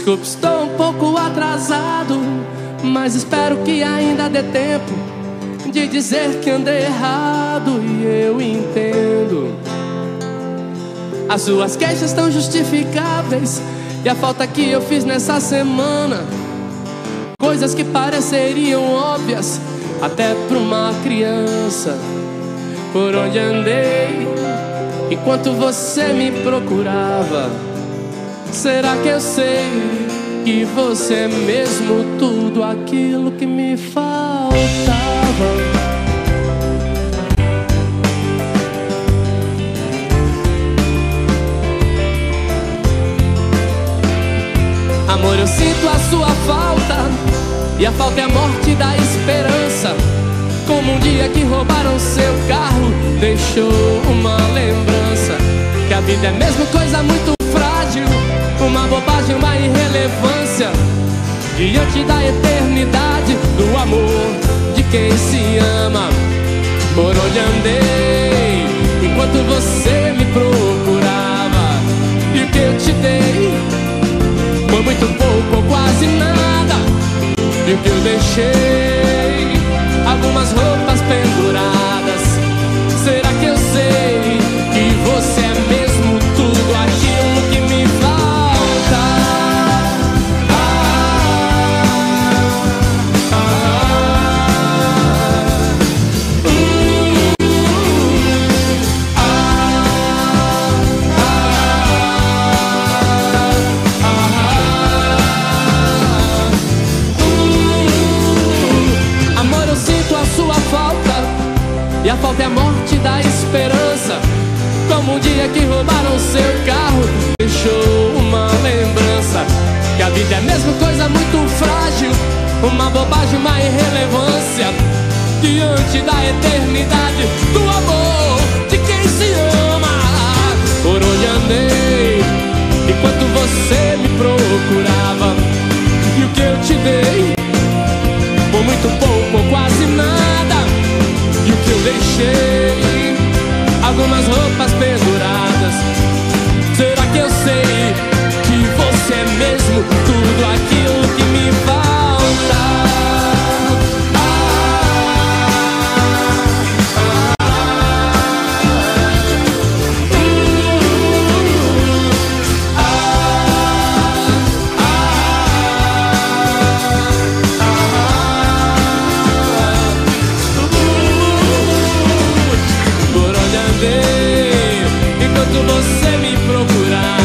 Desculpe, estou um pouco atrasado, mas espero que ainda dê tempo de dizer que andei errado e eu entendo. As suas queixas estão justificáveis e a falta que eu fiz nessa semana, coisas que pareceriam óbvias até para uma criança. Por onde andei enquanto você me procurava? Será que eu sei que você é mesmo tudo aquilo que me faltava? Amor, eu sinto a sua falta E a falta é a morte da esperança Como um dia que roubaram seu carro Deixou uma lembrança Que a vida é mesmo coisa muito Diante da eternidade Do amor de quem se ama. Por onde andei Enquanto você me procurava E o que eu te dei Foi muito pouco ou quase nada. E o que eu deixei O dia que roubaram seu carro Deixou uma lembrança. Que a vida é mesmo coisa muito frágil Uma bobagem, uma irrelevância. Diante da eternidade Do amor de quem se ama. Por onde andei Enquanto você me procurava. E o que eu te dei Por muito pouco ou quase nada. E o que eu deixei Algumas roupas procurar